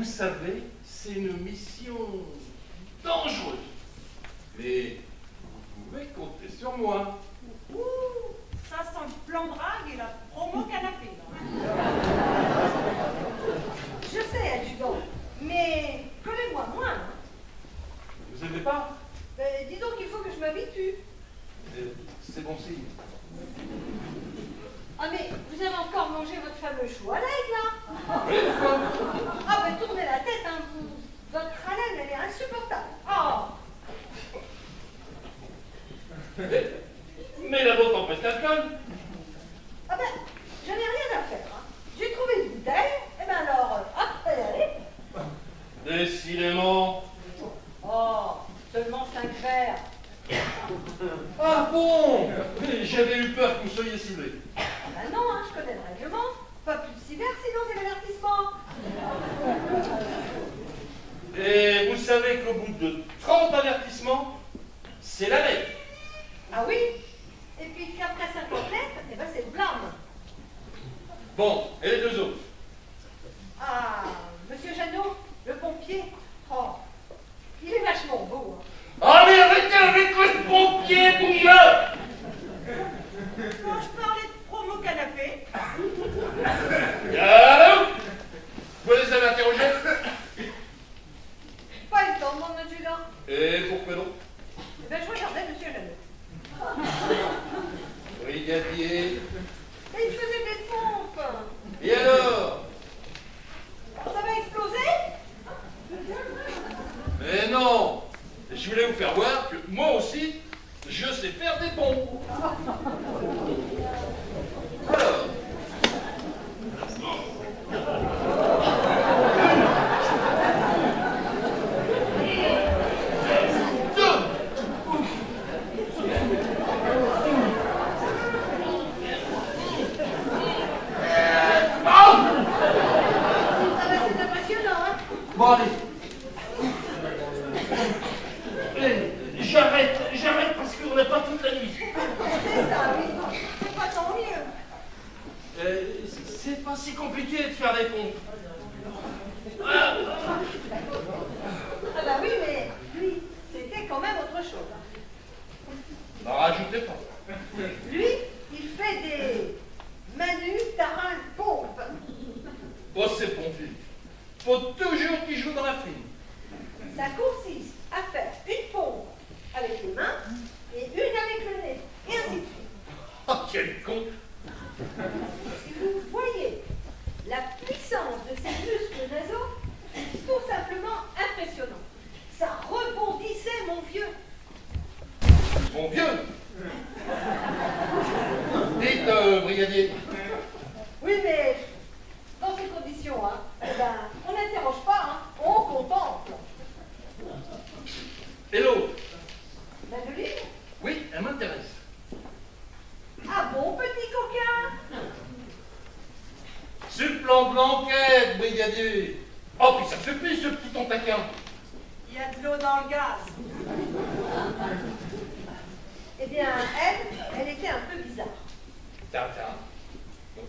vous savez, c'est une mission dangereuse. Mais vous pouvez compter sur moi. Ouh, ça sent le plan drague et la promo canapé. Je sais, adjudant, mais collez-moi moins. hein. Vous aimez pas? Ben, dis donc qu'il faut que je m'habitue. Euh, C'est bon signe. Ah mais vous avez encore mangé votre fameux chou à l'aigle là Oui, tournez la tête, hein, vous. Votre haleine, elle est insupportable. Oh Mais, la vôtre empêche l'alcool. Ah ben, j'en ai rien à faire. hein. J'ai trouvé une bouteille, et ben alors, euh, hop, allez, allez. Décidément. Oh, seulement cinq verres. Ah bon? J'avais eu peur que vous soyez ciblé. Ah ben non, hein, je connais le règlement. Pas plus de six verres, sinon c'est l'avertissement. Et vous savez qu'au bout de 30 avertissements, c'est la règle. Ah oui? Et puis qu'après 50 lettres, eh ben c'est le blâme. Bon, et les deux autres? Ah, monsieur Jeannot, le pompier. Oh, il est vachement beau. hein. Allez, arrêtez avec le pompier, bouilleur Quand je parlais de promo canapé, Allô Vous les avez interrogés Pas le temps, mon adjudant. Et pourquoi non Eh ben, je regardais monsieur Jeannot. Brigadier. Et il faisait des pompes. Et alors Ça va exploser Mais non Je voulais vous faire voir que moi aussi, je sais faire des pompes. Alors. Deux. C'est impressionnant, hein Bon, allez. Eh, J'arrête, j'arrête parce qu'on n'a pas toute la nuit. C'est ça, oui. C'est pas tant mieux. Euh, c'est pas si compliqué de faire des pompes. Ah bah oui, mais lui, c'était quand même autre chose. N'en rajoutez pas. Lui, il fait des manus tarin pompes. Bon, c'est pompier. Faut toujours qu'il joue dans la frime. Ça consiste à faire une pompe avec les mains et une avec le nez, et ainsi de suite. Oh, quel con Si vous voyez la puissance de ces muscles nasaux, c'est tout simplement impressionnant. Ça rebondissait, mon vieux. Mon vieux Dites, euh, brigadier, Oui, mais dans ces conditions, hein, eh ben, on n'interroge pas, hein, on contemple. l'autre Madeline Oui, elle m'intéresse. Ah bon, petit coquin Sur le plan de l'enquête, brigadier Oh, puis ça suffit, ce petit ton taquin il y a de l'eau dans le gaz. Eh bien, elle, elle était un peu tiens.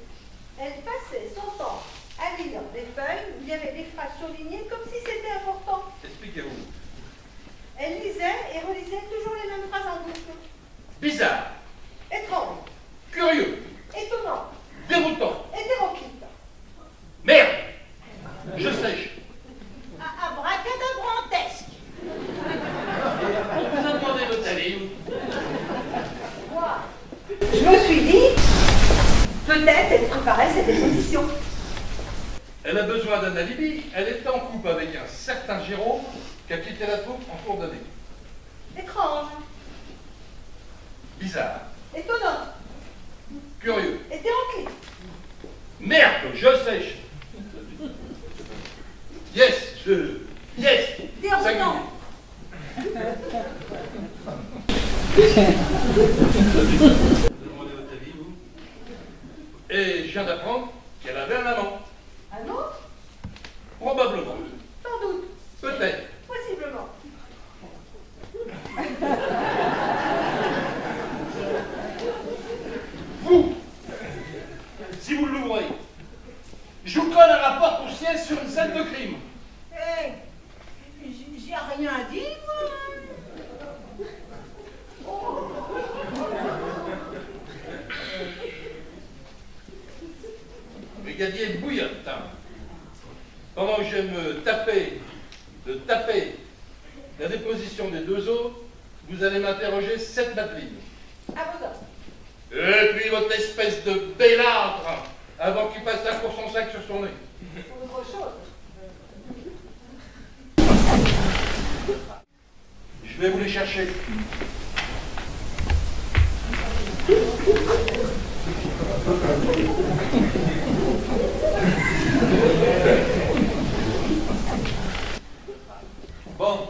Elle passait son temps à lire des feuilles où il y avait des phrases surlignées comme si c'était important. Expliquez-vous. Elle lisait et relisait toujours les mêmes phrases en boucle. Bizarre, Étrange, curieux, étonnant, déroutant, hétéroclite, merde Je sèche. À abracadabrantesque. On vous a demandé votre avis. Moi, je me suis dit, peut-être elle préparait cette exposition. Elle a besoin d'un alibi. Elle est en couple avec un certain Jérôme qui a quitté la troupe en cours d'année. Étrange, Bizarre, étonnant, curieux. hétéroclite. Merde, je sèche. Yes, je. Yes Déroutant. Demandez votre avis, vous. Et je viens d'apprendre qu'elle avait un amant. Un autre Probablement. Sans doute, Peut-être. possiblement. Vous Si vous l'ouvrez, je vous colle un rapport pour siège sur une scène de crime. brigadier Bouillotte. Pendant que je vais me taper, de taper la déposition des deux autres, vous allez m'interroger sept batteries. À vos ordres. Et puis votre espèce de bellâtre, avant qu'il passe la course en sac sur son nez. Autre chose. Je vais vous les chercher. Bon.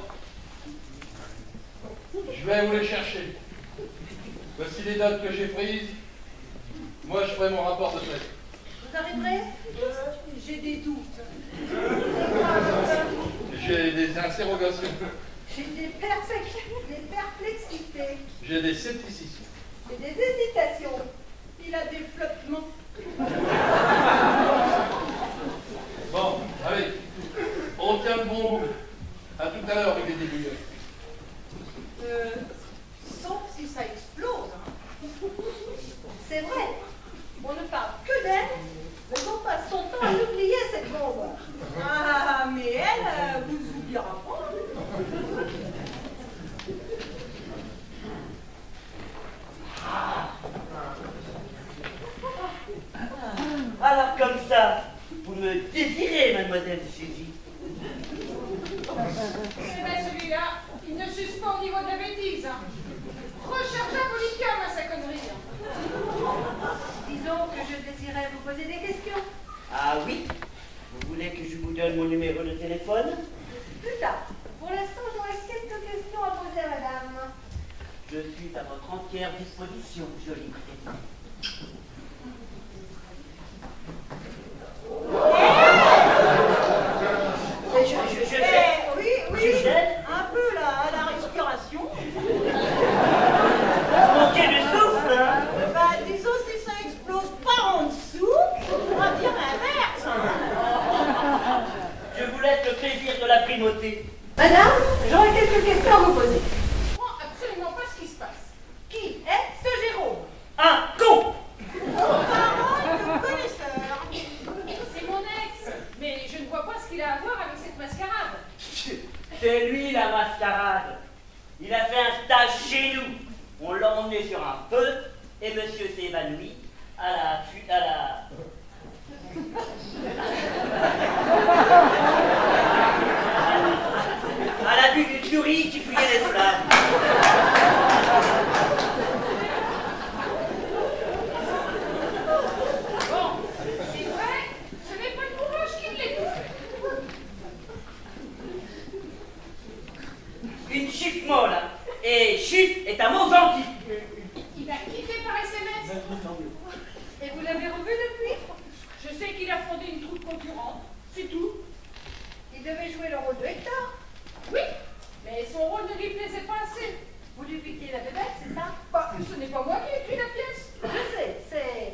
Je vais vous les chercher. Voici les dates que j'ai prises. Moi, je ferai mon rapport de fait. Vous arriverez J'ai des doutes. J'ai des interrogations. J'ai des, perplex- des perplexités. J'ai des scepticismes. J'ai des hésitations. Il a des flottements. Bon, allez. On tient le bon bout. À tout à l'heure, les débrouilleurs. Euh, sauf si ça explose. hein. C'est vrai. On ne parle que d'elle, mais on passe son temps à l'oublier, cette bombe. Ah, mais elle, euh, pas. Alors comme ça, vous me désirez, mademoiselle Suzy. Eh ben celui-là, il ne suce pas au niveau de la bêtise. Hein. Recharge un polycam à sa connerie. hein. Disons que je désirais vous poser des questions. Ah oui? Vous voulez que je vous donne mon numéro de téléphone Plus tard. Pour l'instant, j'aurais quelques questions à poser à madame. Je suis à votre entière disposition, jolie. Je, je, je, Eh, oui, oui. Je gêne Un peu là, à la respiration. Vous manquez de souffle, hein Bah, disons, si ça explose pas en dessous, on va dire l'inverse. hein. Je vous laisse le plaisir de la primauté. Madame, j'aurais quelques questions à vous poser. Je comprends absolument pas ce qui se passe. Qui est ce Jérôme Un con Parole de connaisseur. C'est mon ex. Mais je ne vois pas ce qu'il a à voir avec cette mascarade. C'est lui la Il a fait un stage chez nous. On l'a emmené sur un feu et monsieur s'est évanoui à la à la. à la vue d'une souris qui fouillait les flammes. Bon, c'est vrai, ce n'est pas le courage qui l'est Une chiffre molle. hein. Et chiffre est un mot gentil. Il a quitté par SMS. Et vous l'avez revu depuis? Je sais qu'il a fondé une troupe concurrente. C'est tout. Il devait jouer le rôle de Hector. Oui, mais son rôle ne lui plaisait pas assez. Vous lui piquez la bébête, c'est ça? Bah, ce n'est pas moi qui ai écrit la pièce. Je sais, c'est...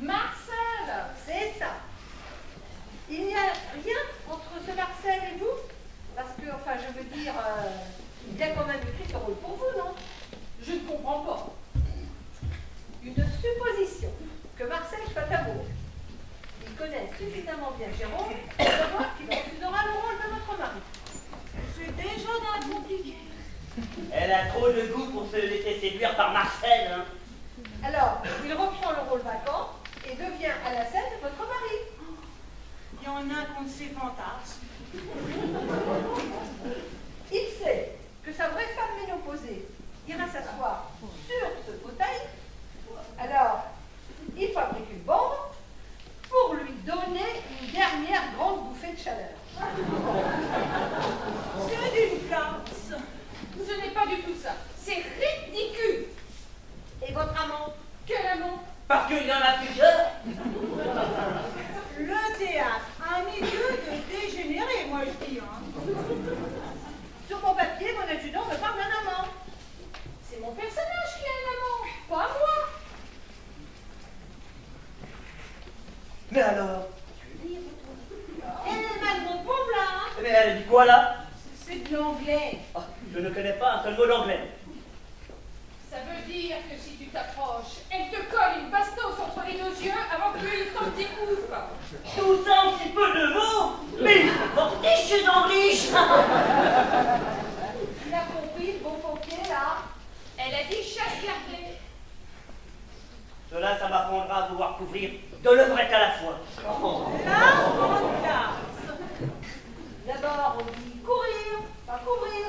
Marcel c'est ça. Il n'y a rien entre ce Marcel et vous Parce que, enfin, je veux dire, euh, il a quand même écrit ce rôle pour vous, non? Je ne comprends pas. Une supposition que Marcel soit amoureux. Il connaît suffisamment bien Jérôme pour savoir qu'il refusera le rôle de votre mari. C'est déjà d'un compliqué. Elle a trop de goût pour se laisser séduire par Marcel. Hein. Alors, il reprend le rôle vacant et devient à la scène votre mari. Il y en a contre ses fantasmes. Il sait que sa vraie femme ménopausée ira s'asseoir sur ce fauteuil. Alors, il fabrique une bombe pour lui donner une dernière grande bouffée de chaleur. C'est d'une classe. Ce n'est pas du tout ça. C'est ridicule. Et votre amant Quel amour Parce qu'il y en a plusieurs. Le théâtre, un milieu de dégénérés, moi je dis. Hein. Sur mon papier, mon adjudant me parle d'un amant. C'est mon personnage qui a un amant, pas moi. Mais alors? Elle m'a mon pauvre là. hein. Mais elle dit quoi là? C'est de l'anglais. Ah, Je ne connais pas un seul mot d'anglais. Ça veut dire que si tu t'approches, elle te pris aux yeux avant que le temps découvre. Tout ça, c'est peu de mots, mais portez, je suis en riche. Il a compris, le bon Fouquet, là Elle a dit chasse gardée. Cela, ça m'apprendra à vouloir couvrir de l'œuvrette à la fois. Là, on. D'abord, on dit courir, pas couvrir.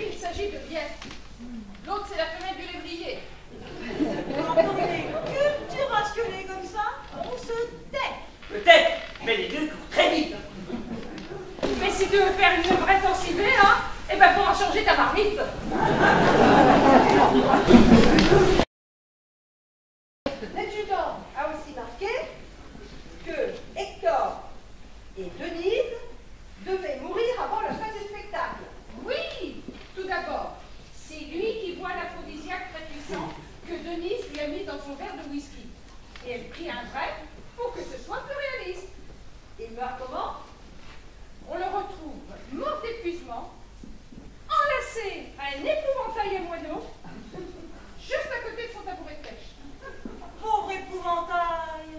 Il s'agit de bien L'autre, c'est la femelle du lévrier. Quand on est culturationné comme ça, on se tait. Peut-être, mais les deux courent très vite. Mais si tu veux faire une levrette en civet, hein, eh ben, faudra changer ta marmite. L'adjudant a aussi marqué que Hector et Denise devaient mourir avant la fin du spectacle. Oui, tout d'abord, c'est lui qui boit l'aphrodisiaque très puissant que Denise lui a mis dans son verre de whisky. Et elle prit un vrai pour que ce soit plus réaliste. Il meurt comment On le retrouve mort d'épuisement, enlacé à un épouvantail à moineaux, juste à côté de son tabouret de pêche. Pauvre épouvantail.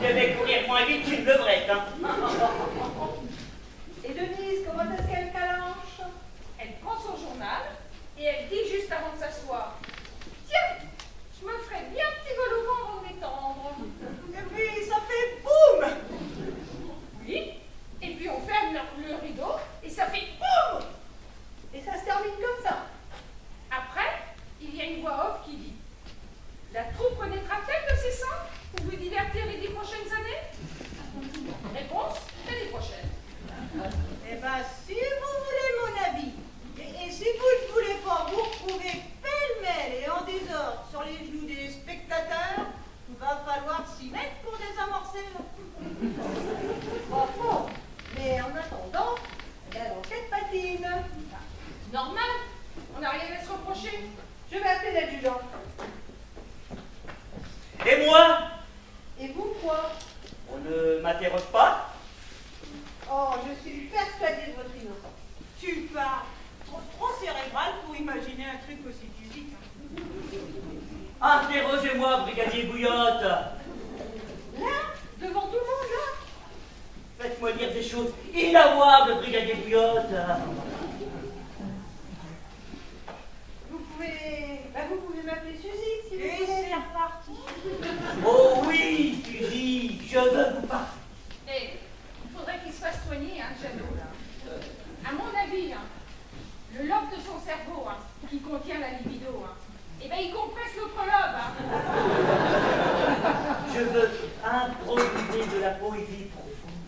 Tu devais courir moins vite qu'une levrette, hein. Et Denise, comment est-ce qu'elle calanche Elle prend son journal et elle dit juste avant de s'asseoir Tiens, je me ferais bien un petit vol au vent avant de m'étendre. Et puis ça fait boum. Oui, et puis on ferme le, le rideau et ça fait boum Et ça se termine comme ça. Après, il y a une voix off qui dit La troupe renaîtra-t-elle de ses cendres pour vous divertir les dix prochaines années Réponse l'année prochaine. Eh ben, si vous voulez mon avis, et, et si vous ne voulez pas vous retrouver pêle-mêle et en désordre sur les genoux des spectateurs, va falloir s'y mettre pour désamorcer. Enfin, mais en attendant, la l'enquête patine. Normal, on n'a rien à se reprocher. Je vais appeler l'adjudant. Et moi, Et vous, quoi on ne m'interroge pas Oh, je suis persuadée de votre innocence. Tu parles. Trop, trop cérébral pour imaginer un truc aussi physique. hein. Interrogez-moi, brigadier Bouillotte. Là, devant tout le monde, là Faites-moi dire des choses inavouables, brigadier Bouillotte. Vous pouvez... bah, vous pouvez m'appeler Suzy, si vous Et voulez. c'est reparti. Oh Parler. Et il faudrait qu'il se fasse soigner, hein, Jeannot, là. À mon avis, hein, le lobe de son cerveau, hein, qui contient la libido, hein, eh ben, il compresse l'autre lobe. Hein. Je veux improviser de la poésie profonde.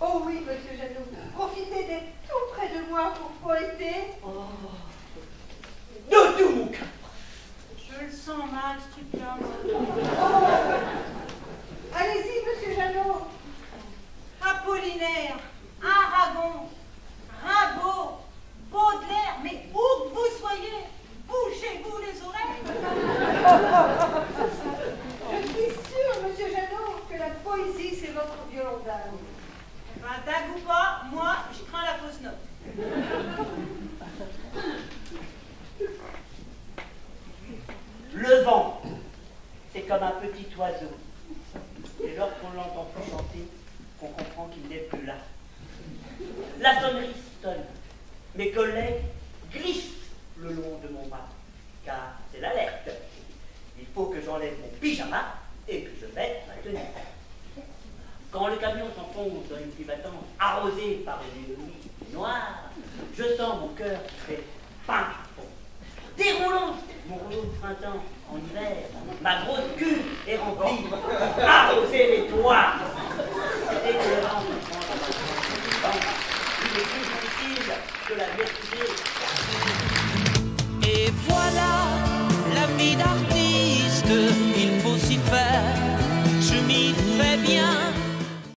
Oh oui, monsieur Janot, profitez d'être tout près de moi pour poéter. Oh. De tout mon cœur. Je le sens mal, ce truc-là. moi. Oh. Allez-y, monsieur Janot. Apollinaire, Aragon, Rimbaud, Baudelaire, mais où que vous soyez, bougez-vous les oreilles. Je suis sûre, monsieur Janot, que la poésie, c'est votre violon d'âme. Eh ben, dague ou pas, moi, je crains la fausse note. Le vent, c'est comme un oiseau. Et lorsqu'on l'entend plus chanter, on comprend qu'il n'est plus là. La sonnerie sonne. Mes collègues glissent le long de mon bras, car c'est l'alerte. Il faut que j'enlève mon pyjama et que je mette ma tenue. Quand le camion s'enfonce dans une pluie battante, arrosé par une nuit noire, je sens mon cœur qui fait pam Déroulons mon rouleau de printemps en hiver, ma grosse cuve est remplie pour arroser les toits. Et que le vent me prend Il est plus difficile que la vertige. Et voilà la vie d'artiste.